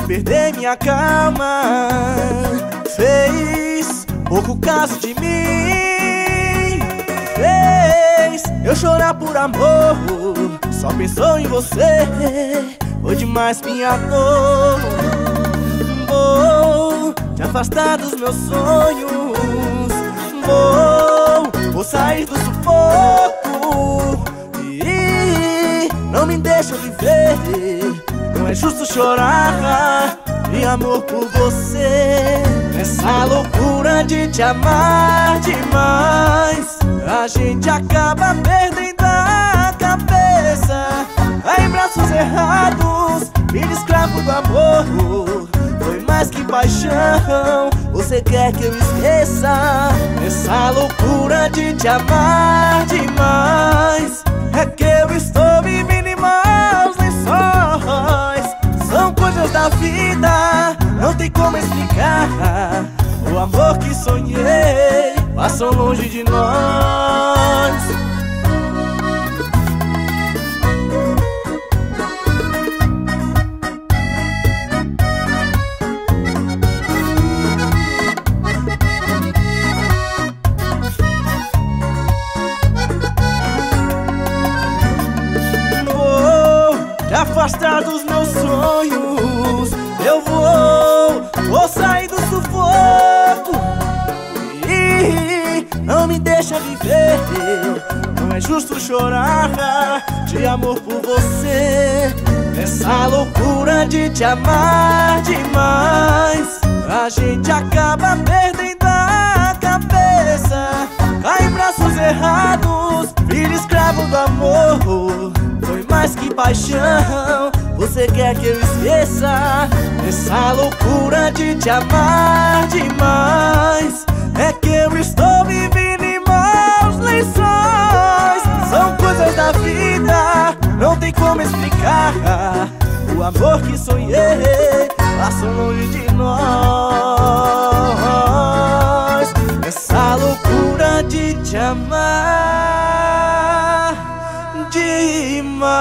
perder minha calma. Fez pouco caso de mim. Fez eu chorar por amor. Só pensou em você. Foi demais minha dor. Vou te afastar dos meus sonhos. Vou, vou sair do sufoco. E não me deixa viver. É justo chorar de amor por você. Nessa loucura de te amar demais, a gente acaba perdendo a cabeça. Em braços errados, filho escravo do amor. Foi mais que paixão, você quer que eu esqueça? Nessa loucura de te amar demais, é que eu estou tem como explicar. O amor que sonhei passou longe de nós. afastar dos meus sonhos. Eu vou viver. Não é justo chorar de amor por você. Essa loucura de te amar demais. A gente acaba perdendo a cabeça. Cai em braços errados, filho escravo do amor foi mais que paixão. Você quer que eu esqueça essa loucura de te amar demais? É que como explicar O amor que sonhei Passou longe de nós. Essa loucura de te amar Demais